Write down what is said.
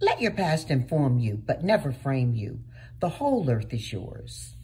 Let your past inform you, but never frame you. The whole earth is yours.